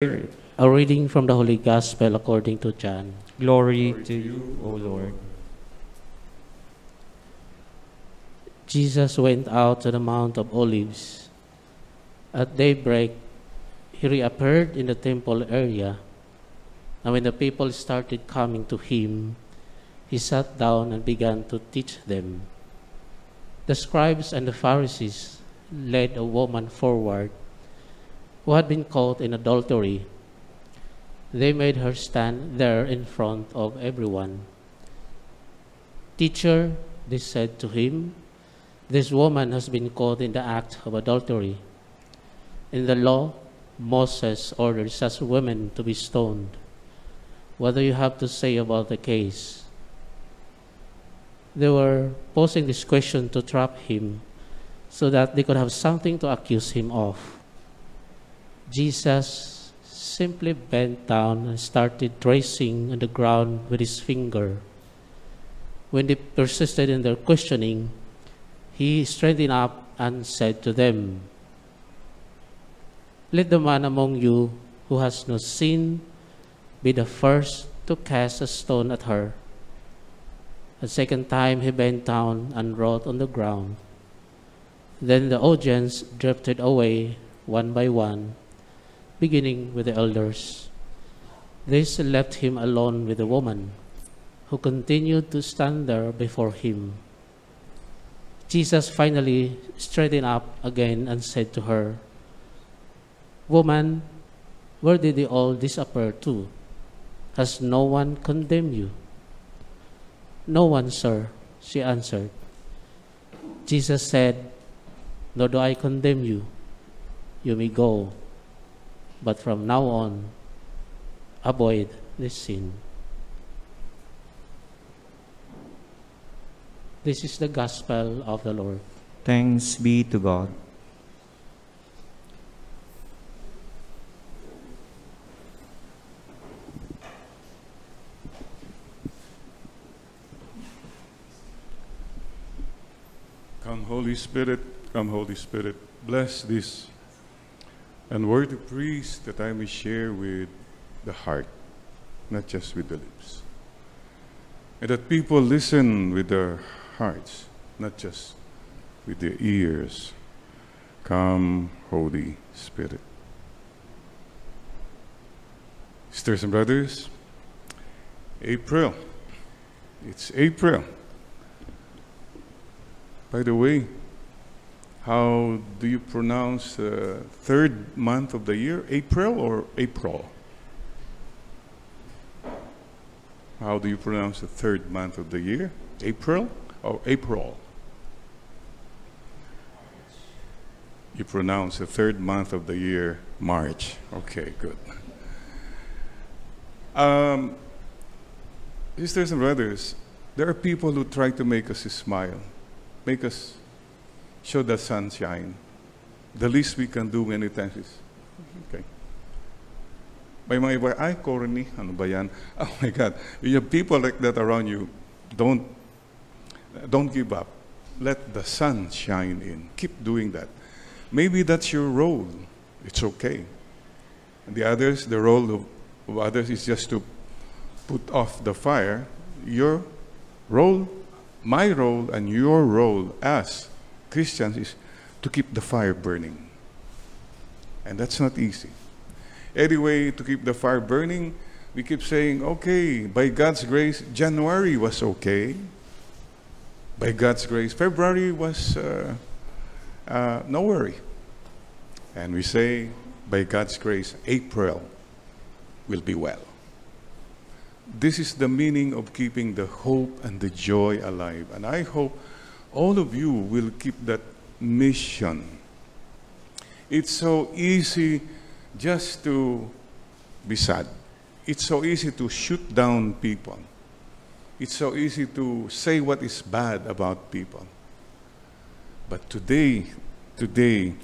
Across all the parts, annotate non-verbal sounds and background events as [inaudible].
A reading from the Holy Gospel according to John. Glory to you, O Lord. Jesus went out to the Mount of Olives. At daybreak, he reappeared in the temple area. And when the people started coming to him, he sat down and began to teach them. The scribes and the Pharisees led a woman forward who had been caught in adultery. They made her stand there in front of everyone. Teacher, they said to him, this woman has been caught in the act of adultery. In the law, Moses orders such women to be stoned. What do you have to say about the case? They were posing this question to trap him so that they could have something to accuse him of. Jesus simply bent down and started tracing on the ground with his finger. When they persisted in their questioning, he straightened up and said to them, Let the man among you who has no sin be the first to cast a stone at her. A second time he bent down and wrote on the ground. Then the audience drifted away one by one, beginning with the elders. This left him alone with the woman, who continued to stand there before him. Jesus finally straightened up again and said to her, Woman, where did they all disappear to? Has no one condemned you? No one, sir, she answered. Jesus said, Nor do I condemn you. You may go, but from now on, avoid this sin. This is the gospel of the Lord. Thanks be to God. Come, Holy Spirit, come, Holy Spirit, bless this and worthy priest that I may share with the heart, not just with the lips. And that people listen with their hearts, not just with their ears. Come, Holy Spirit. Sisters and brothers, April. It's April. By the way, how do you pronounce the third month of the year? April or April? How do you pronounce the third month of the year? April or April? You pronounce the third month of the year March. Okay, good. Um, sisters and brothers, there are people who try to make us smile, make us show the sunshine. The least we can do many times is, okay. May mga iba, ay, corny, ano ba yan? [laughs] Oh my God. You have people like that around you, don't, don't give up. Let the sun shine in. Keep doing that. Maybe that's your role. It's okay. And the others, the role of, of others is just to put off the fire. Your role, my role, and your role as Christians is to keep the fire burning. And that's not easy. Anyway, to keep the fire burning, we keep saying, okay, by God's grace, January was okay. By God's grace, February was uh, uh, no worry. And we say, by God's grace, April will be well. This is the meaning of keeping the hope and the joy alive. And I hope all of you will keep that mission. It's so easy just to be sad. It's so easy to shoot down people. It's so easy to say what is bad about people. But today, today,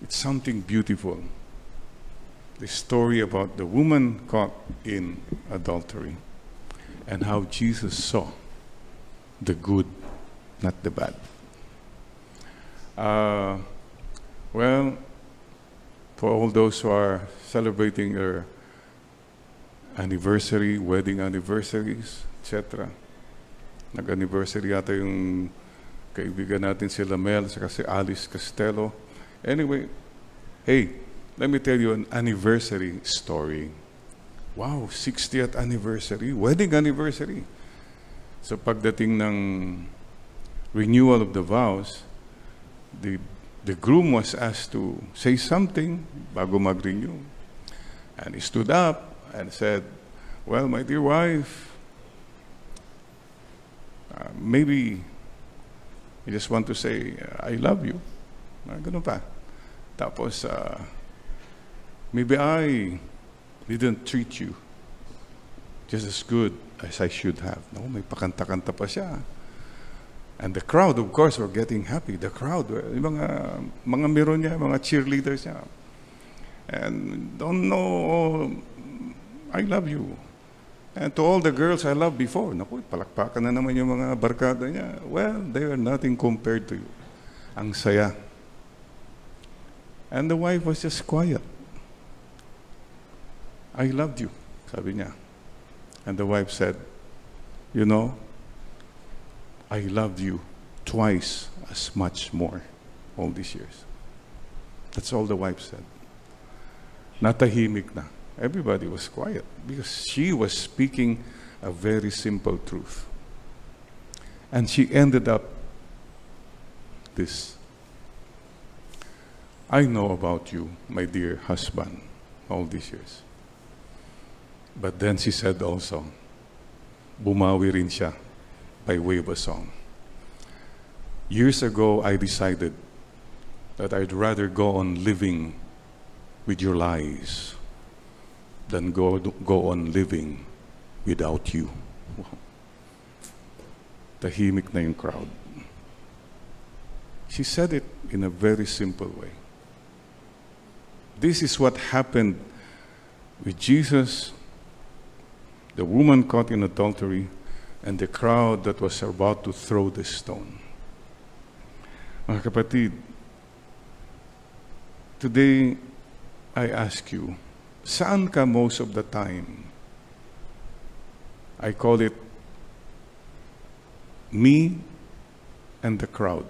it's something beautiful. The story about the woman caught in adultery and how Jesus saw the good, not the bad. Uh, well, for all those who are celebrating their anniversary, wedding anniversaries, etc. Nag-anniversary yata yung kaibigan natin si Lamel si Alice Castello. Anyway, hey, let me tell you an anniversary story. Wow, 60th anniversary, wedding anniversary. So pagdating ng renewal of the vows, the the groom was asked to say something bago mag-renew. And he stood up and said, Well, my dear wife, uh, maybe you just want to say, I love you. Uh, ganun pa. Tapos, uh, maybe I didn't treat you just as good as I should have. No, may pakanta-kanta pa siya. And the crowd, of course, were getting happy. The crowd, were- yung mga, mga meron niya, mga cheerleaders niya. And don't know, oh, I love you. And to all the girls I loved before, naku, palakpakan na naman yung mga barkada niya. Well, they are nothing compared to you. Ang saya. And the wife was just quiet. I loved you, sabi niya. And the wife said, You know, I loved you twice as much more all these years. That's all the wife said. Natahimik na. Everybody was quiet because she was speaking a very simple truth. And she ended up this. I know about you, my dear husband, all these years. But then she said also, bumawi rin siya by way of a song. Years ago, I decided that I'd rather go on living with your lies than go, go on living without you. [laughs] Tahimik na yung crowd. She said it in a very simple way. This is what happened with Jesus, the woman caught in adultery, and the crowd that was about to throw the stone. Mga kapatid, today I ask you, saan ka most of the time? I call it me and the crowd.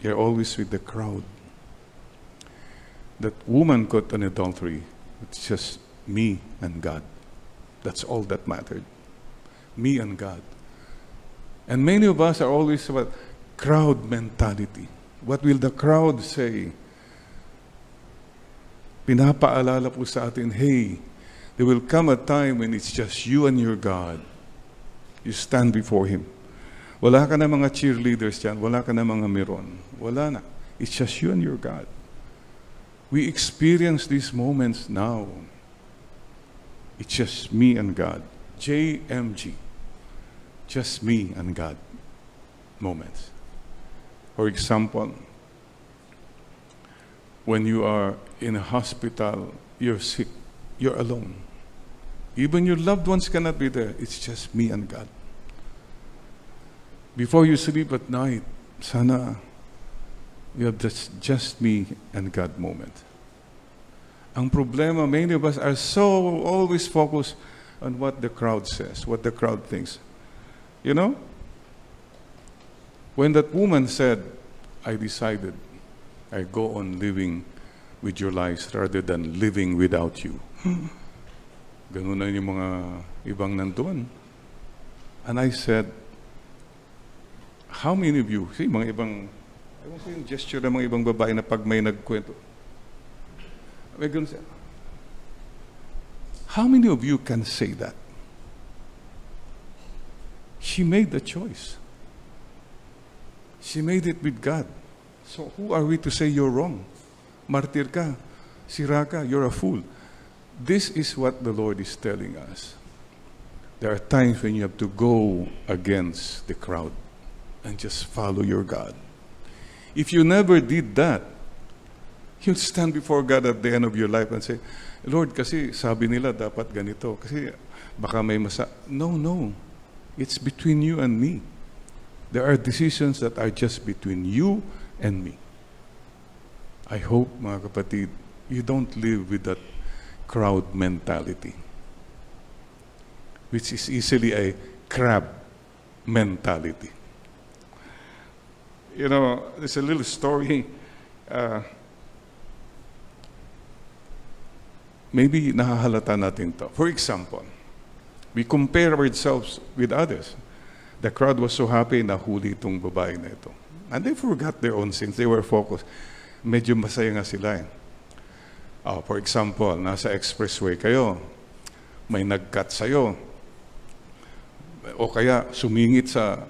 You're always with the crowd. That woman caught in adultery, it's just me and God. That's all that mattered. Me and God. And many of us are always about crowd mentality. What will the crowd say? Pinapaalala po sa atin, hey, there will come a time when it's just you and your God. You stand before Him. Wala ka na mga cheerleaders dyan. Wala ka na mga meron. Wala na. It's just you and your God. We experience these moments now. It's just me and God. JMG. Just me and God moments. For example, when you are in a hospital, you're sick, you're alone. Even your loved ones cannot be there. It's just me and God. Before you sleep at night, sana you have this just me and God moment. Ang problema, many of us are so always focused on what the crowd says, what the crowd thinks. You know? When that woman said, I decided I go on living with your lies rather than living without you. [laughs] Ganun na yung mga ibang nandun. And I said, how many of you, see, mga ibang, ewan ko yung gesture ng mga ibang babae na pag may nagkwento. May ganun siya. How many of you can say that? She made the choice. She made it with God. So who are we to say you're wrong? Martir ka, sira ka, you're a fool. This is what the Lord is telling us. There are times when you have to go against the crowd and just follow your God. If you never did that, you'll stand before God at the end of your life and say, Lord, kasi sabi nila dapat ganito. Kasi baka may masa... No, no. It's between you and me. There are decisions that are just between you and me. I hope, mga kapatid, you don't live with that crowd mentality, which is easily a crab mentality. You know, there's a little story. Uh, maybe nahahalata natin to. For example, we compare ourselves with others. The crowd was so happy na huli itong babae na ito. And they forgot their own sins. They were focused. Medyo masaya nga sila eh. Oh, for example, nasa expressway kayo, may nag-cut sa'yo, o kaya sumingit sa,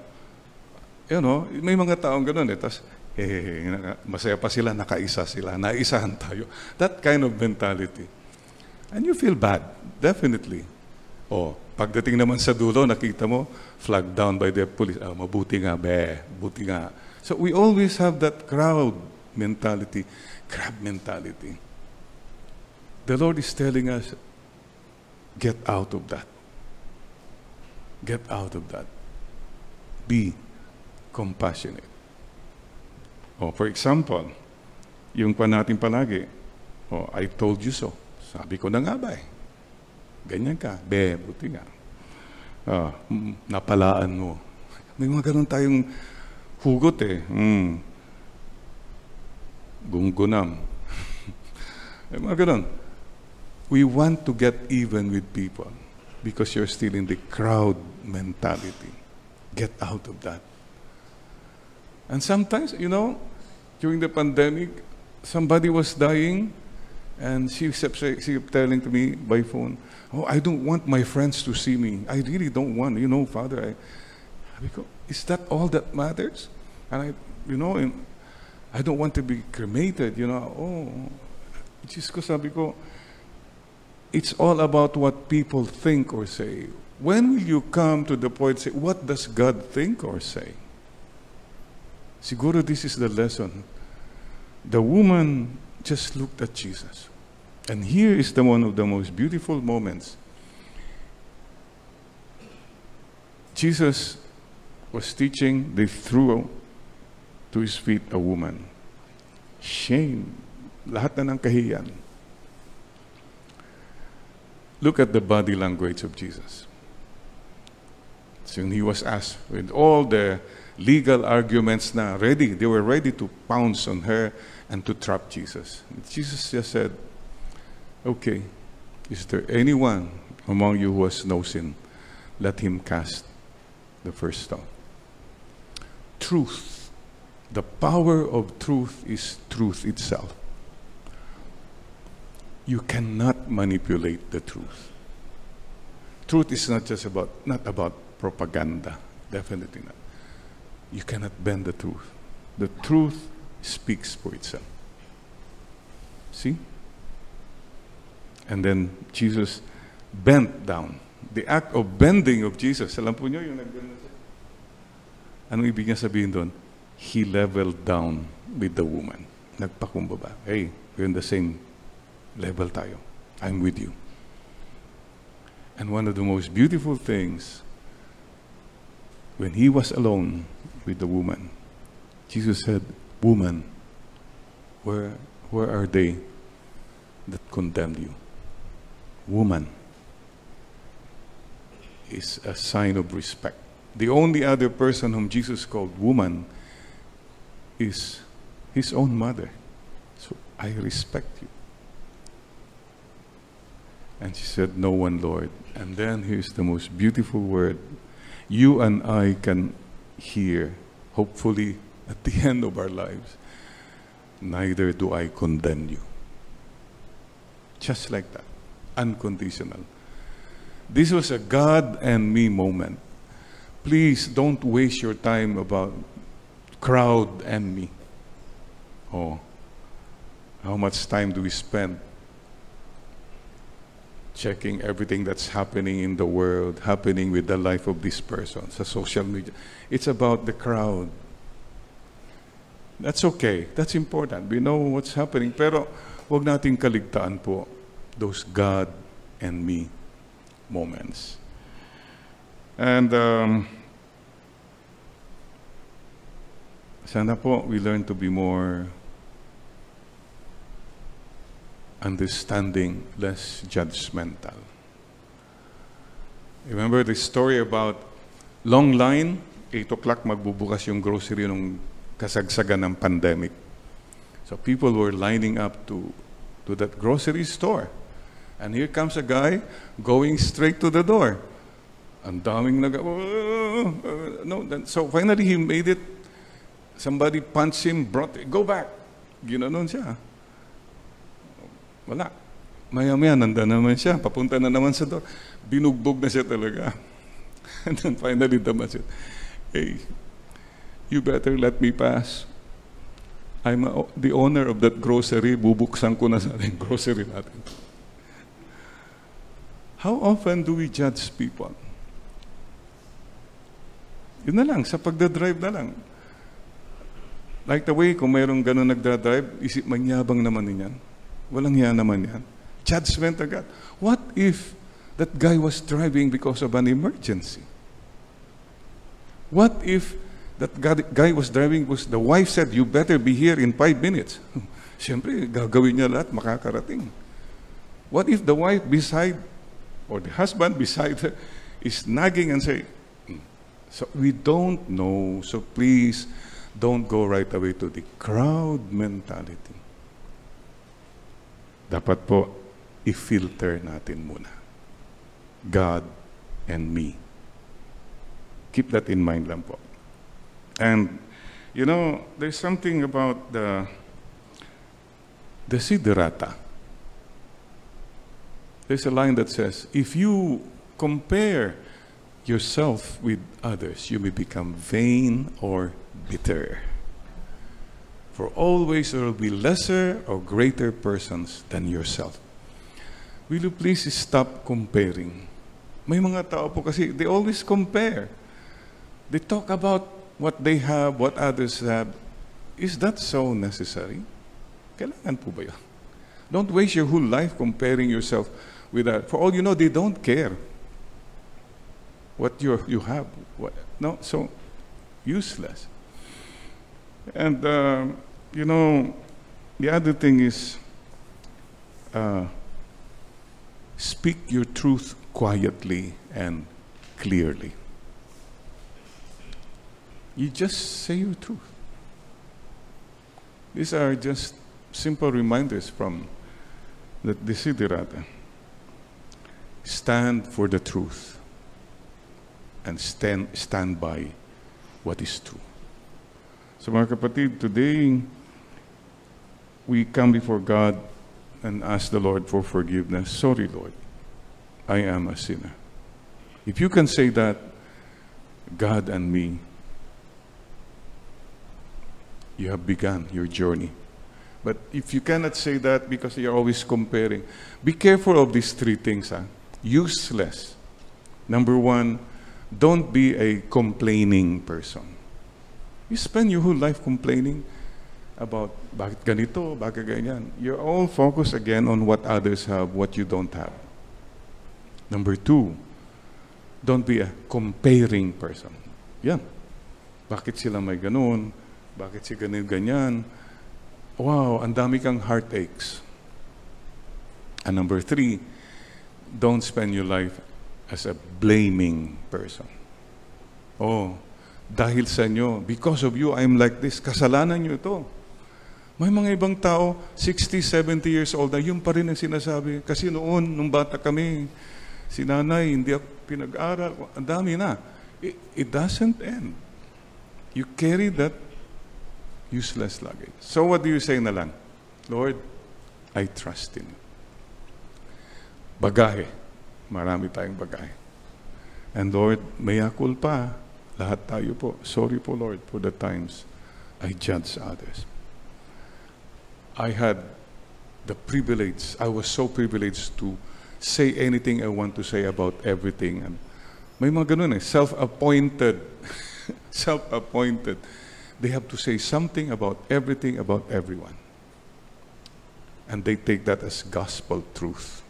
you know, may mga taong ganun eh. Tapos, eh, masaya pa sila, nakaisa sila, naisahan tayo. That kind of mentality. And you feel bad, definitely. O, pagdating naman sa dulo, nakita mo, flagged down by the police. Ah, mabuti nga, be, buti nga. So we always have that crowd mentality, crab mentality. The Lord is telling us, get out of that. Get out of that. Be compassionate. Oh, for example, yung pa natin palagi, oh, I told you so. Sabi ko na nga ba eh. Ganyan ka. Be, buti nga. Ah, mm, napalaan mo. May mga ganun tayong hugot eh. Mm. Gunggunam. [laughs] May mga ganun. We want to get even with people because you're still in the crowd mentality. Get out of that. And sometimes, you know, during the pandemic, somebody was dying, and she kept, she kept telling to me by phone, "Oh, I don't want my friends to see me. I really don't want. You know, Father, I." Ko, Is that all that matters? And I, you know, and I don't want to be cremated. You know, oh, Diyos ko sabi ko, it's all about what people think or say. When will you come to the point say, what does God think or say? Siguro this is the lesson. The woman just looked at Jesus. And here is the one of the most beautiful moments. Jesus was teaching, they threw to his feet a woman. Shame. Lahat na ng kahiyan. Look at the body language of Jesus. So when he was asked with all the legal arguments now ready, they were ready to pounce on her and to trap Jesus. Jesus just said, Okay, is there anyone among you who has no sin? Let him cast the first stone. Truth. The power of truth is truth itself. You cannot manipulate the truth. Truth is not just about not about propaganda. Definitely not. You cannot bend the truth. The truth speaks for itself. See? And then Jesus bent down. The act of bending of Jesus, alam po nyo yung nagbenda siya? Anong ibig niya sabihin doon? He leveled down with the woman. Nagpakumbaba. Hey, we're in the same level tayo. I'm with you. And one of the most beautiful things, when he was alone with the woman, Jesus said, Woman, where, where are they that condemned you? Woman is a sign of respect. The only other person whom Jesus called woman is his own mother. So I respect you. And she said, No one, Lord. And then here's the most beautiful word you and I can hear, hopefully, at the [laughs] end of our lives. Neither do I condemn you. Just like that. Unconditional. This was a God and me moment. Please don't waste your time about crowd and me. Oh, how much time do we spend checking everything that's happening in the world, happening with the life of this person sa social media? It's about the crowd. That's okay. That's important. We know what's happening. Pero wag nating kaligtaan po those God and me moments. And um, sana po we learn to be more understanding, less judgmental. Remember the story about long line, 8 o'clock magbubukas yung grocery nung kasagsagan ng pandemic. So people were lining up to, to that grocery store. And here comes a guy going straight to the door. Ang daming nag... No, then, so finally he made it. Somebody punched him, brought it, Go back. Ginanon siya. Wala. Maya-maya, nanda naman siya. Papunta na naman sa door. Binugbog na siya talaga. [laughs] And then finally, the said, Hey, you better let me pass. I'm a, the owner of that grocery. Bubuksan ko na sa [laughs] grocery natin. How often do we judge people? Yun na lang, sa pagdadrive na lang. Like the way, kung mayroong ganun nagdadrive, isip, manyabang naman yan. Walang hiya naman yan. Judgment agad. What if that guy was driving because of an emergency? What if that guy was driving because the wife said, you better be here in five minutes? [laughs] Siyempre, gagawin niya lahat, makakarating. What if the wife beside, or the husband beside her, is nagging and say, hmm, so we don't know, so please don't go right away to the crowd mentality. Dapat po, i-filter natin muna. God and me. Keep that in mind lang po. And, you know, there's something about the desiderata. There's a line that says, if you compare yourself with others, you may become vain or bitter. For always there will be lesser or greater persons than yourself. Will you please stop comparing? May mga tao po kasi, they always compare. They talk about what they have, what others have. Is that so necessary? Kailangan po ba yun? Don't waste your whole life comparing yourself with that. For all you know, they don't care what you you have. What, no, so useless. And uh, you know, the other thing is uh, speak your truth quietly and clearly. You just say your truth. These are just simple reminders from the Desiderata. Stand for the truth and stand, stand by what is true. So mga kapatid, today we come before God and ask the Lord for forgiveness. Sorry, Lord, I am a sinner. If you can say that, God and me, you have begun your journey. But if you cannot say that because you're always comparing, be careful of these three things. Huh? Useless. Number one, don't be a complaining person. You spend your whole life complaining about bakit ganito, bakit ganyan. You're all focused again on what others have, what you don't have. Number two, don't be a comparing person. Yan. Bakit sila may ganun? Bakit si ganun ganyan? Wow, ang dami kang heartaches. And number three, don't spend your life as a blaming person. Oh, dahil sa inyo, because of you, I'm like this. Kasalanan nyo ito. May mga ibang tao, 60, 70 years old na, yun pa rin ang sinasabi. Kasi noon, nung bata kami, si nanay, hindi ako pinag-aral. Ang dami na. It, it doesn't end. You carry that useless luggage. So what do you say na lang? Lord, I trust in you. Bagahe. Marami tayong bagay. And Lord, mea culpa. Lahat tayo po. Sorry po, Lord, for the times I judge others. I had the privilege, I was so privileged to say anything I want to say about everything. And may mga ganun eh, self-appointed. [laughs] self-appointed. They have to say something about everything, about everyone. And they take that as gospel truth.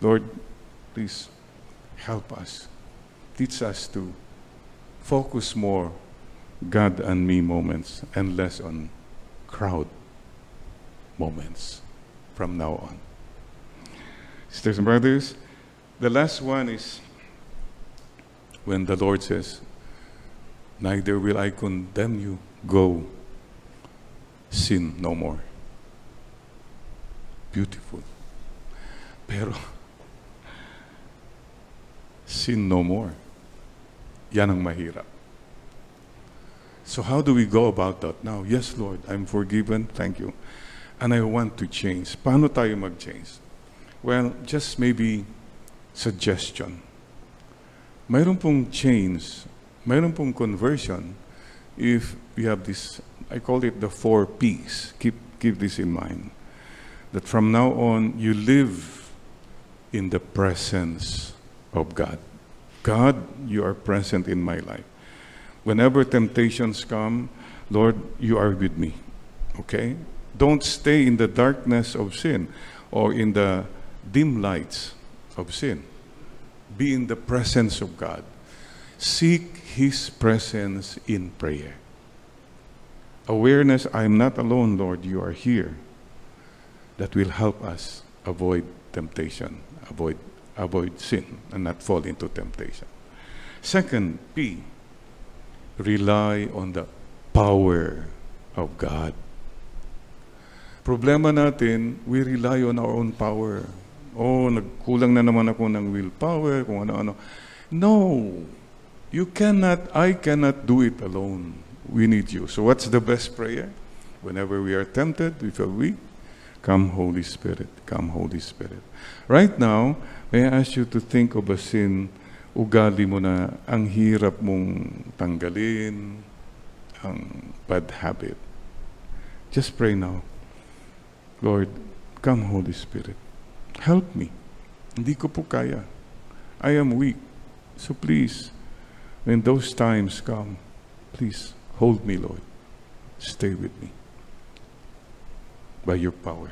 Lord, Please help us. Teach us to focus more God and me moments and less on crowd moments. from now on. Sisters and brothers, the last one is when the Lord says, Neither will I condemn you. Go, sin no more. Beautiful. Pero, sin no more. Yan ang mahirap. So how do we go about that now? Yes, Lord, I'm forgiven. Thank you. And I want to change. Paano tayo mag-change? Well, just maybe suggestion. Mayroon pong change, mayroon pong conversion if we have this, I call it the four P's. Keep, keep this in mind. That from now on, you live in the presence of God. God, you are present in my life. Whenever temptations come, Lord, you are with me. Okay? Don't stay in the darkness of sin or in the dim lights of sin. Be in the presence of God. Seek His presence in prayer. Awareness, I am not alone, Lord, you are here. That will help us avoid temptation, avoid, avoid sin, and not fall into temptation. Second, P, rely on the power of God. Problema natin, we rely on our own power. Oh, nagkulang na naman ako ng willpower, kung ano-ano. No, you cannot, I cannot do it alone. We need you. So what's the best prayer? Whenever we are tempted, we feel weak, come Holy Spirit, come Holy Spirit. Right now, may I ask you to think of a sin, ugali mo na ang hirap mong tanggalin, ang bad habit. Just pray now. Lord, come Holy Spirit. Help me. Hindi ko po kaya. I am weak. So please, when those times come, please hold me, Lord. Stay with me by your power.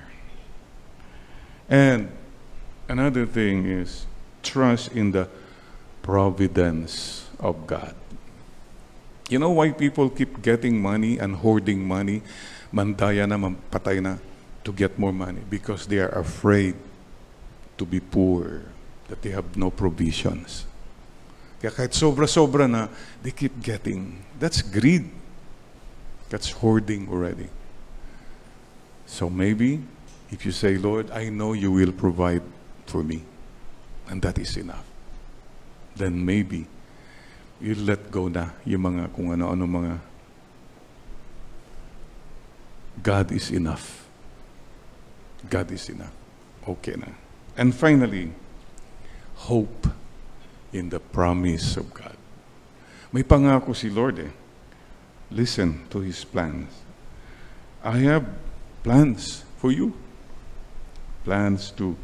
And another thing is trust in the providence of God. You know why people keep getting money and hoarding money? Mandaya na, patay na to get more money because they are afraid to be poor, that they have no provisions. Kaya kahit sobra-sobra na, they keep getting. That's greed. That's hoarding already. So maybe if you say, Lord, I know you will provide for me, and that is enough, then maybe you let go na yung mga kung ano-ano mga God is enough. God is enough. Okay na. And finally, hope in the promise of God. May pangako si Lord eh. Listen to His plans. I have plans for you. Plans to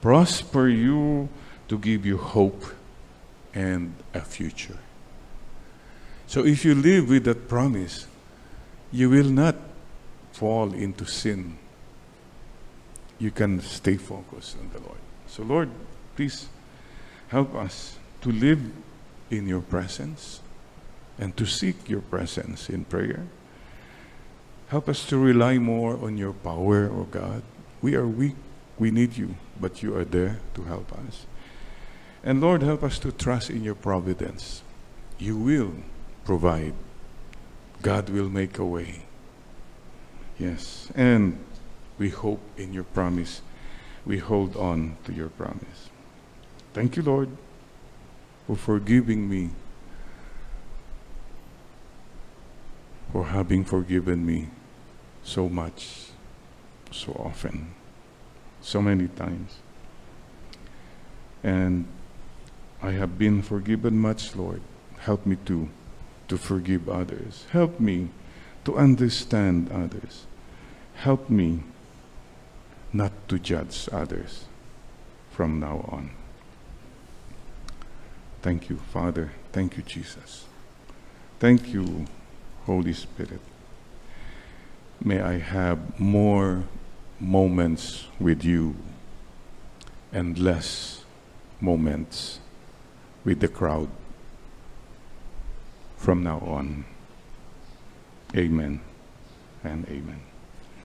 prosper you, to give you hope and a future. So if you live with that promise, you will not fall into sin you can stay focused on the Lord. So, Lord, please help us to live in your presence and to seek your presence in prayer. Help us to rely more on your power, O oh God. We are weak. We need you, but you are there to help us. And Lord, help us to trust in your providence. You will provide. God will make a way. Yes. And we hope in your promise. We hold on to your promise. Thank you, Lord, for forgiving me, for having forgiven me so much, so often, so many times. And I have been forgiven much, Lord. Help me to, to forgive others. Help me to understand others. Help me not to judge others from now on. Thank you, Father. Thank you, Jesus. Thank you, Holy Spirit. May I have more moments with you and less moments with the crowd from now on. Amen and amen.